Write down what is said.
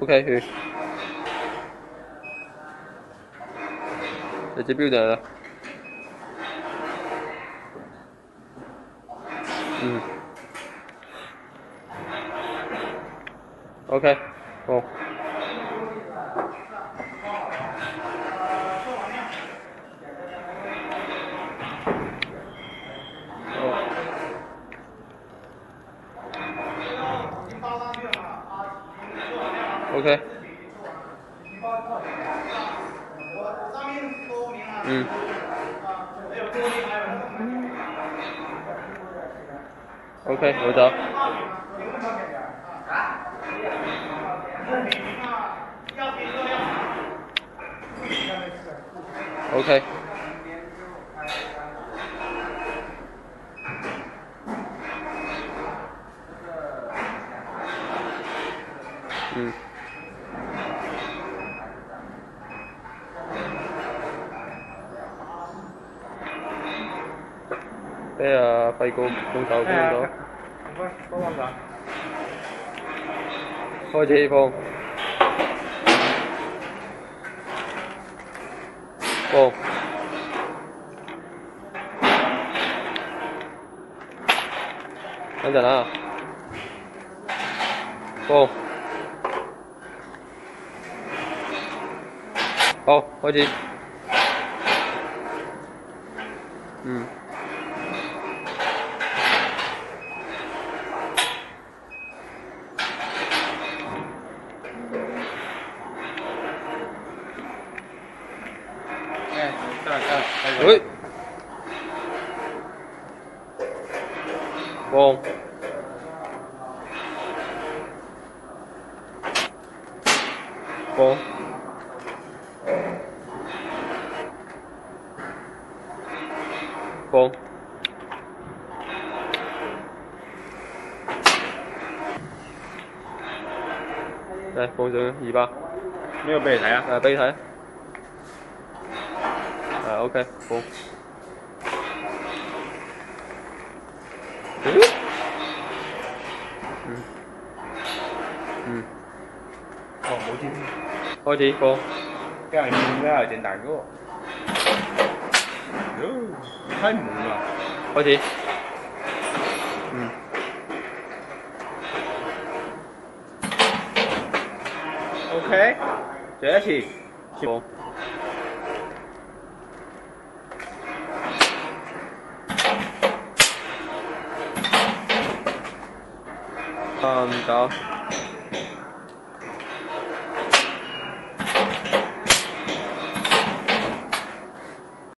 OK 去。直接标定啦。嗯。OK，好。OK。嗯。OK，我走。OK。嗯。俾啊費哥幫手幫手。幫幫手。開始放。放。等陣啊。放。好，開始。嗯。哎，得啦得啦，喂。放。放。放。嚟放上二百，呢 OK，好。嗯。嗯。嗯。哦，冇添。開始放。这样应该有点难过。哟，太猛了。開始。嗯。OK，再一次。放。嗯，走。